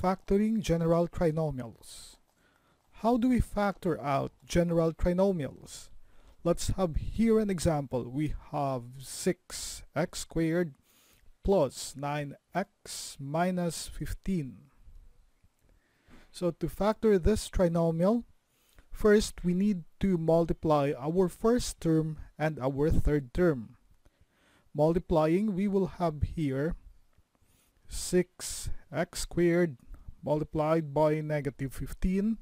Factoring general trinomials. How do we factor out general trinomials? Let's have here an example. We have 6x squared plus 9x minus 15. So to factor this trinomial, first we need to multiply our first term and our third term. Multiplying, we will have here 6x squared multiplied by negative 15.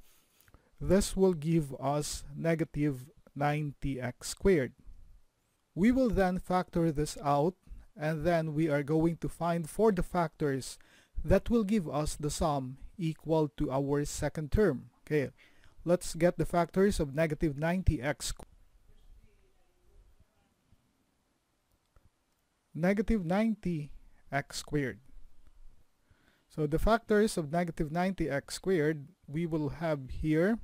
This will give us negative 90x squared. We will then factor this out and then we are going to find for the factors that will give us the sum equal to our second term. Okay, let's get the factors of negative 90x negative 90x squared. So the factors of negative 90x squared we will have here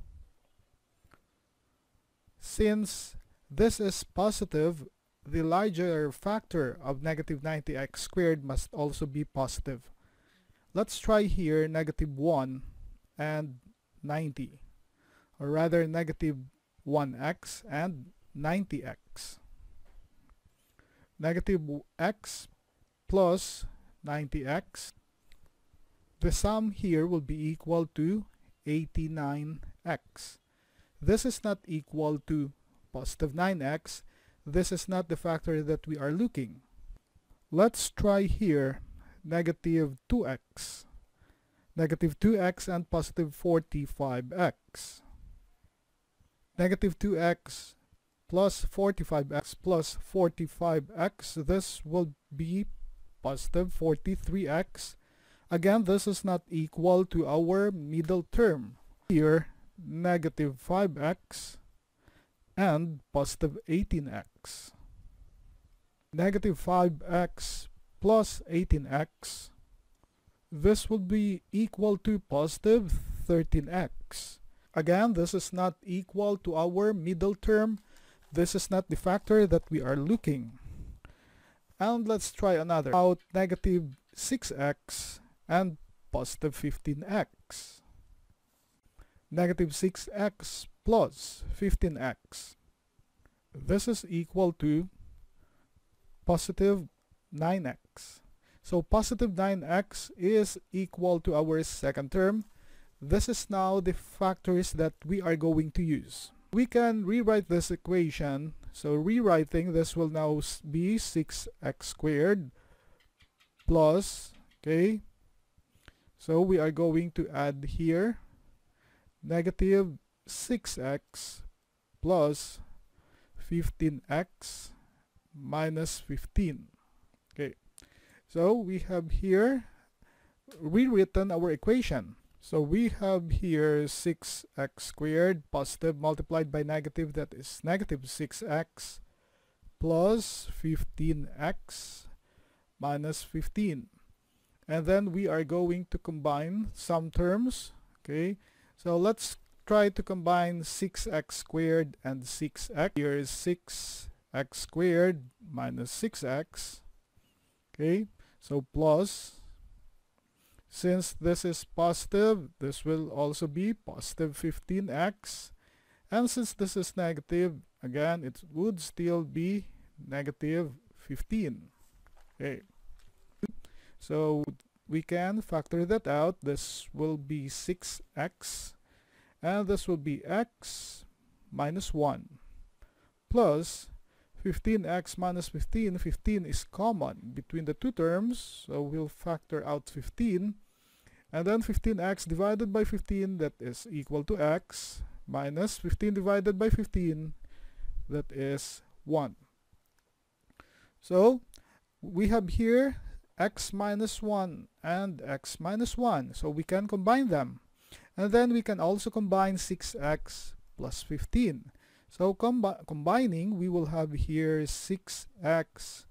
since this is positive the larger factor of negative 90x squared must also be positive. Let's try here negative 1 and 90 or rather negative 1x and 90x. Negative x plus 90x the sum here will be equal to 89x. This is not equal to positive 9x. This is not the factor that we are looking. Let's try here negative 2x. Negative 2x and positive 45x. Negative 2x plus 45x plus 45x. This will be positive 43x Again, this is not equal to our middle term. Here, negative 5x and positive 18x. Negative 5x plus 18x. This would be equal to positive 13x. Again, this is not equal to our middle term. This is not the factor that we are looking. And let's try another. About negative 6x and positive 15x. Negative 6x plus 15x. This is equal to positive 9x. So positive 9x is equal to our second term. This is now the factors that we are going to use. We can rewrite this equation. So rewriting this will now be 6x squared plus, okay, so we are going to add here negative 6x plus 15x minus 15. Okay, so we have here rewritten our equation. So we have here 6x squared positive multiplied by negative that is negative 6x plus 15x minus 15 and then we are going to combine some terms okay? So let's try to combine 6x squared and 6x here is 6x squared minus 6x okay? So plus since this is positive this will also be positive 15x and since this is negative again it would still be negative 15 okay so we can factor that out. This will be 6x and this will be x minus 1 plus 15x minus 15. 15 is common between the two terms so we'll factor out 15 and then 15x divided by 15 that is equal to x minus 15 divided by 15 that is 1. So we have here x minus 1 and x minus 1. So we can combine them. And then we can also combine 6x plus 15. So combi combining, we will have here 6x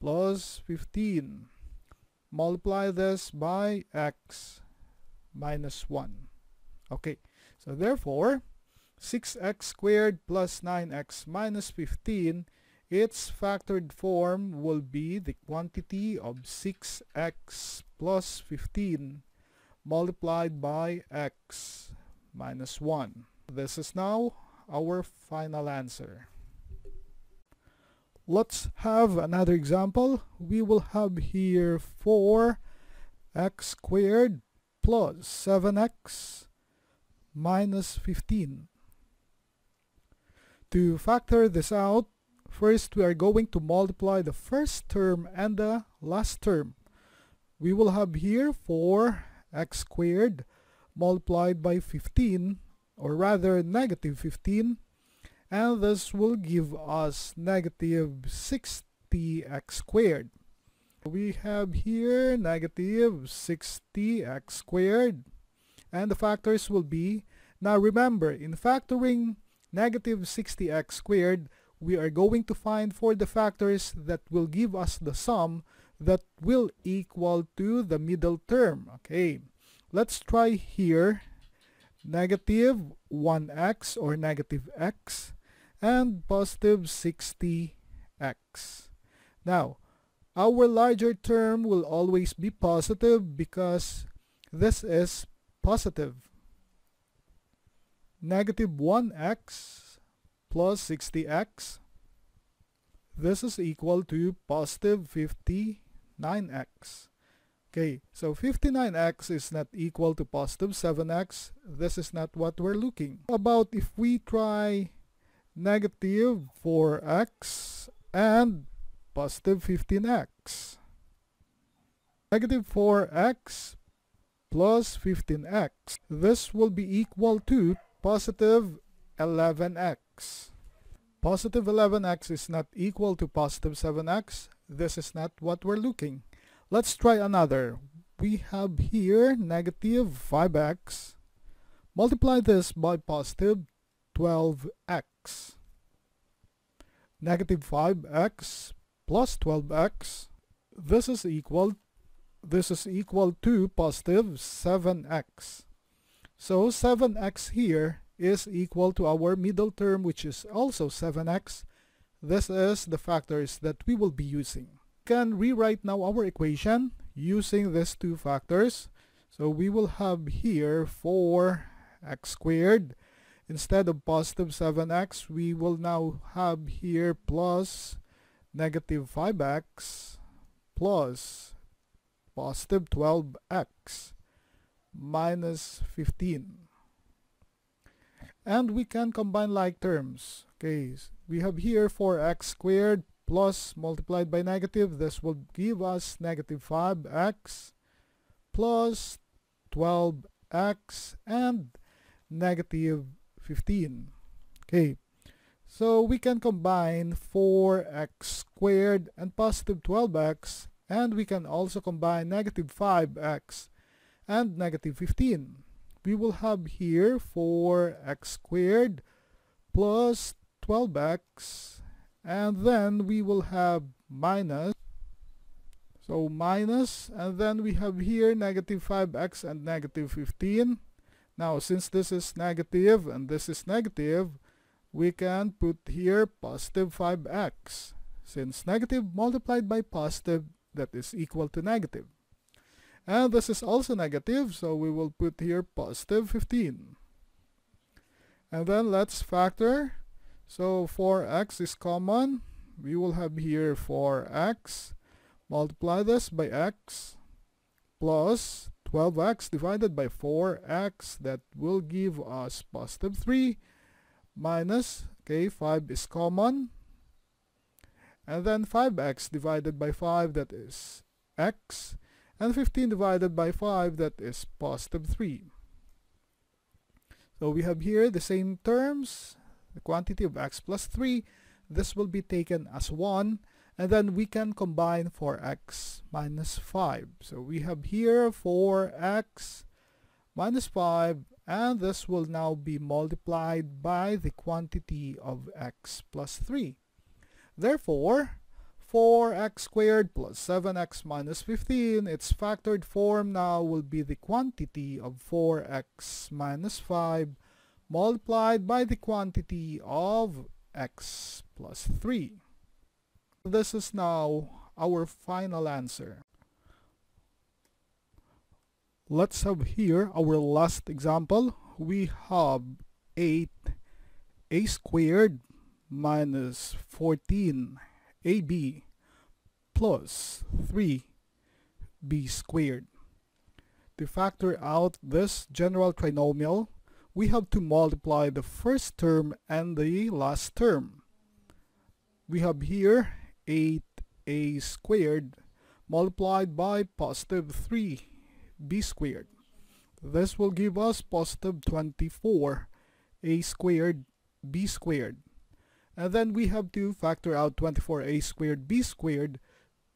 plus 15. Multiply this by x minus 1. Okay, so therefore, 6x squared plus 9x minus 15 its factored form will be the quantity of 6x plus 15 multiplied by x minus 1. This is now our final answer. Let's have another example. We will have here 4 x squared plus 7x minus 15. To factor this out, first we are going to multiply the first term and the last term. We will have here 4x squared multiplied by 15 or rather negative 15 and this will give us negative 60x squared. We have here negative 60x squared and the factors will be now remember in factoring negative 60x squared we are going to find for the factors that will give us the sum that will equal to the middle term okay let's try here negative 1x or negative x and positive 60x. Now, our larger term will always be positive because this is positive. Negative 1x plus 60x. This is equal to positive 59x. Okay, so 59x is not equal to positive 7x. This is not what we're looking. About if we try negative 4x and positive 15x. Negative 4x plus 15x. This will be equal to positive 11x. Positive 11x is not equal to positive 7x. This is not what we're looking. Let's try another. We have here negative 5x. Multiply this by positive 12x. Negative 5x plus 12x. This is equal this is equal to positive 7x. So 7x here is equal to our middle term which is also 7x. This is the factors that we will be using. We can rewrite now our equation using these two factors. So we will have here 4x squared instead of positive 7x we will now have here plus negative 5x plus positive 12x minus 15 and we can combine like terms okay we have here 4x squared plus multiplied by negative this will give us negative 5x plus 12x and negative 15. Okay, so we can combine 4x squared and positive 12x and we can also combine negative 5x and negative 15. We will have here 4x squared plus 12x and then we will have minus so minus and then we have here negative 5x and negative 15 now, since this is negative and this is negative, we can put here positive 5x. Since negative multiplied by positive, that is equal to negative. And this is also negative, so we will put here positive 15. And then let's factor. So 4x is common. We will have here 4x. Multiply this by x plus 12x divided by 4x that will give us positive 3 minus okay 5 is common and then 5x divided by 5 that is x and 15 divided by 5 that is positive 3 so we have here the same terms the quantity of x plus 3 this will be taken as 1 and then we can combine 4x minus 5 so we have here 4x minus 5 and this will now be multiplied by the quantity of x plus 3 therefore 4x squared plus 7x minus 15 its factored form now will be the quantity of 4x minus 5 multiplied by the quantity of x plus 3 this is now our final answer. Let's have here our last example. We have 8 a squared minus 14 ab plus 3 b squared. To factor out this general trinomial, we have to multiply the first term and the last term. We have here 8a squared multiplied by positive 3b squared. This will give us positive 24a squared b squared. And then we have to factor out 24a squared b squared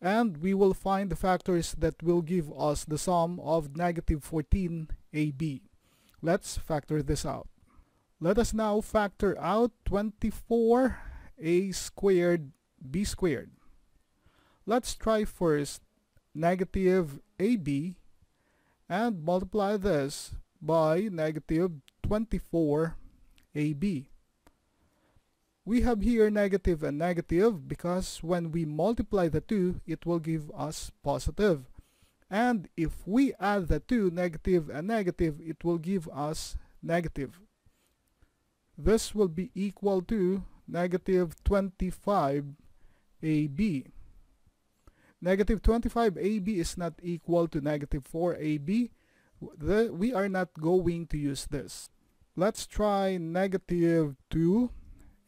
and we will find the factors that will give us the sum of negative 14ab. Let's factor this out. Let us now factor out 24a squared b squared. Let's try first negative ab and multiply this by negative 24ab. We have here negative and negative because when we multiply the two, it will give us positive. And if we add the two, negative and negative, it will give us negative. This will be equal to negative 25 AB. Negative 25 AB is not equal to negative 4 AB. The, we are not going to use this. Let's try negative 2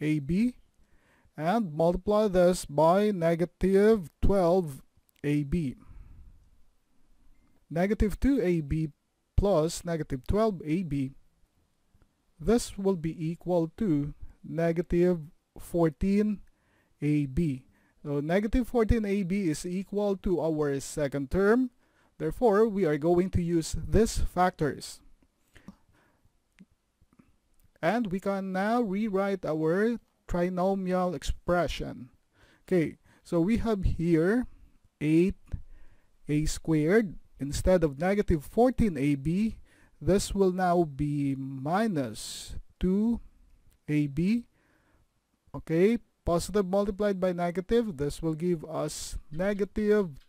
AB and multiply this by negative 12 AB. Negative 2AB plus negative 12AB this will be equal to negative 14AB. So negative 14AB is equal to our second term. Therefore, we are going to use these factors. And we can now rewrite our trinomial expression. Okay, so we have here 8a squared. Instead of negative 14ab, this will now be minus 2ab. Okay, positive multiplied by negative, this will give us negative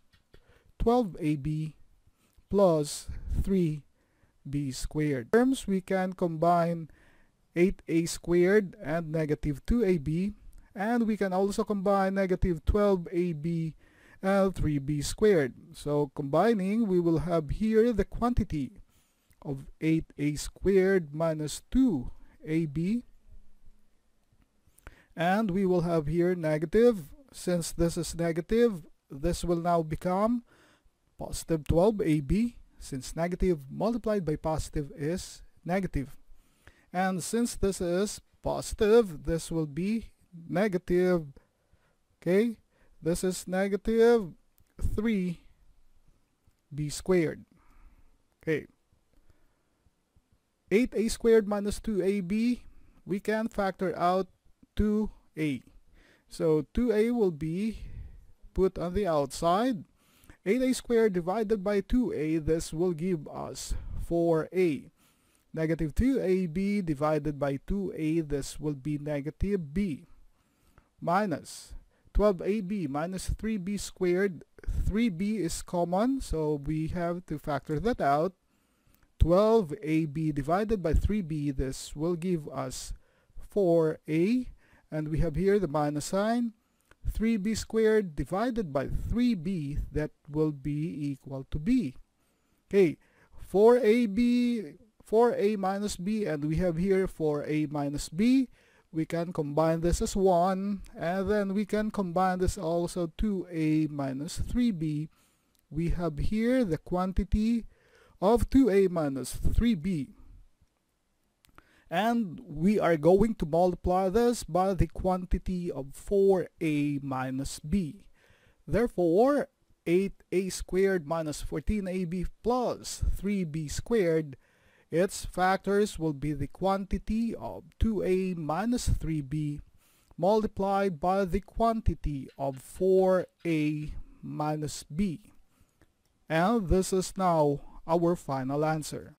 12ab plus 3b squared. Terms we can combine 8a squared and negative 2ab and we can also combine negative 12ab and 3b squared. So combining we will have here the quantity of 8a squared minus 2ab and we will have here negative. Since this is negative this will now become positive 12ab since negative multiplied by positive is negative and since this is positive this will be negative. Okay? This is negative 3 b squared. Okay? 8a squared minus 2ab we can factor out 2a so 2a will be put on the outside. 8a squared divided by 2a this will give us 4a Negative 2ab divided by 2a, this will be negative b. Minus 12ab minus 3b squared. 3b is common, so we have to factor that out. 12ab divided by 3b, this will give us 4a. And we have here the minus sign. 3b squared divided by 3b, that will be equal to b. Okay, 4ab 4a minus b and we have here 4a minus b. We can combine this as 1 and then we can combine this also 2a minus 3b we have here the quantity of 2a minus 3b and we are going to multiply this by the quantity of 4a minus b. Therefore 8a squared minus 14ab plus 3b squared its factors will be the quantity of 2a minus 3b multiplied by the quantity of 4a minus b. And this is now our final answer.